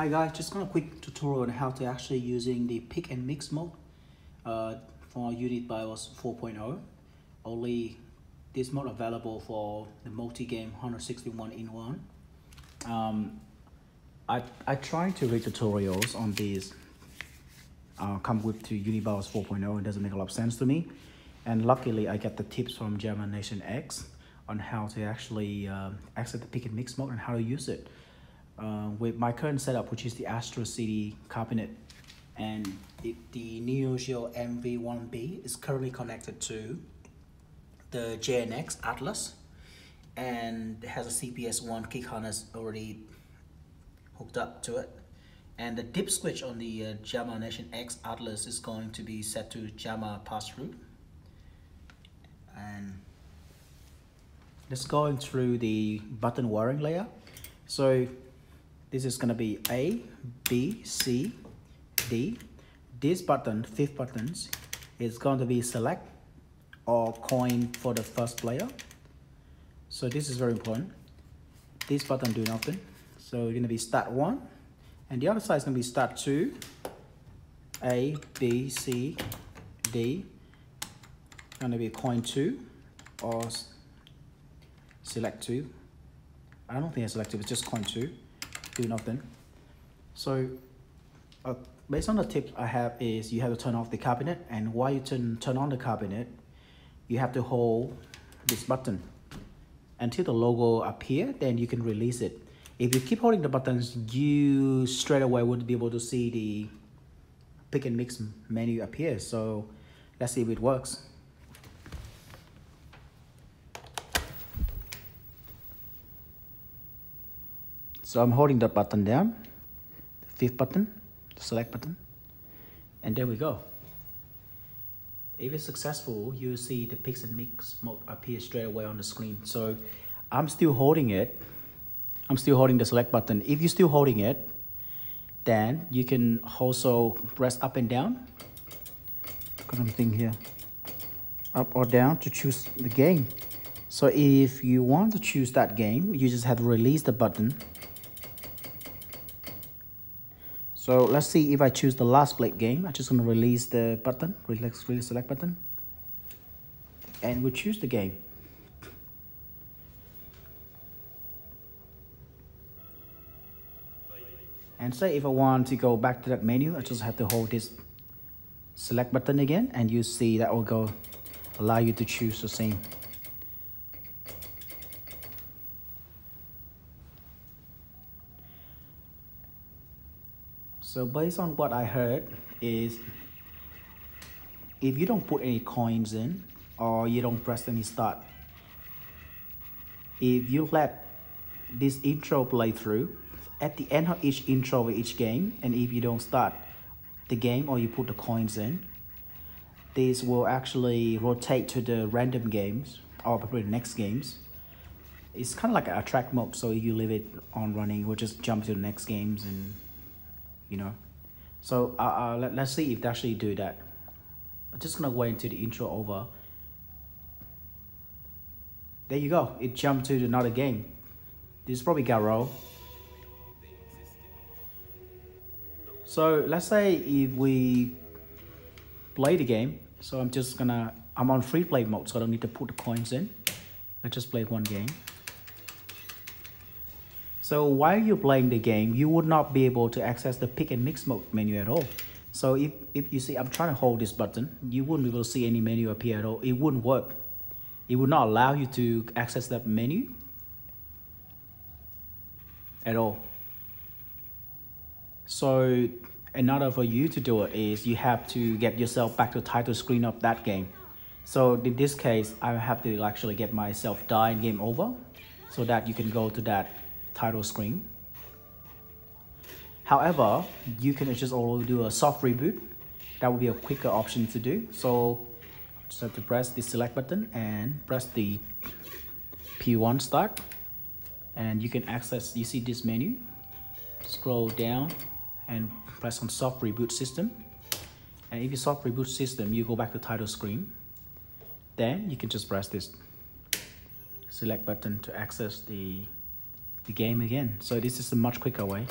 Hi guys, just gonna quick tutorial on how to actually using the pick and mix mode uh, for UniBios 4.0. Only this mode available for the multi-game 161 in one. Um, I I tried to read tutorials on these. Uh, come with to UniBios 4.0. It doesn't make a lot of sense to me, and luckily I get the tips from JAMMA Nation X on how to actually uh, access the pick and mix mode and how to use it. Uh, with my current setup, which is the Astro City cabinet, and the Neo Geo MV1B is currently connected to the JNX Atlas, and has a CPS1 kick harness already hooked up to it. And the dip switch on the uh, JAMMA Nation X Atlas is going to be set to JAMMA pass-through. And just going through the button wiring layer. So this is gonna be A, B, C, D. This button, fifth buttons, is going to be select or coin for the first player. So this is very important. This button do nothing. So it's gonna be start one, and the other side is gonna be start two. A, B, C, D. Gonna be coin two or select two. I don't think it's selective, it's just coin two, do nothing. So uh, based on the tip I have is you have to turn off the cabinet and while you turn, turn on the cabinet, you have to hold this button until the logo appear, then you can release it. If you keep holding the buttons, you straight away would be able to see the pick and mix menu appear. So let's see if it works. So I'm holding the button down, the fifth button, the select button, and there we go. If it's successful, you will see the pix and mix mode appear straight away on the screen. So I'm still holding it. I'm still holding the select button. If you're still holding it, then you can also press up and down. Got something here. Up or down to choose the game. So if you want to choose that game, you just have to release the button So let's see if I choose the last blade game. I'm just going to release the button, release, release select button. And we choose the game. And say if I want to go back to that menu, I just have to hold this select button again and you see that will go allow you to choose the same So based on what I heard is if you don't put any coins in or you don't press any start, if you let this intro play through, at the end of each intro of each game, and if you don't start the game or you put the coins in, this will actually rotate to the random games or probably the next games. It's kind of like a track mode, so you leave it on running, we'll just jump to the next games and you know. So uh, uh, let, let's see if they actually do that. I'm just gonna wait until the intro over. There you go, it jumped to another game. This is probably Garou. So let's say if we play the game, so I'm just gonna, I'm on free play mode, so I don't need to put the coins in. Let's just play one game. So while you're playing the game, you would not be able to access the pick and mix mode menu at all. So if, if you see, I'm trying to hold this button, you wouldn't be able to see any menu appear at all. It wouldn't work. It would not allow you to access that menu at all. So in order for you to do it is you have to get yourself back to title screen of that game. So in this case, I have to actually get myself in game over so that you can go to that title screen. However, you can just also do a soft reboot. That would be a quicker option to do. So just have to press the select button and press the P1 start. And you can access, you see this menu. Scroll down and press on soft reboot system. And if you soft reboot system, you go back to title screen. Then you can just press this select button to access the the game again. So this is a much quicker way.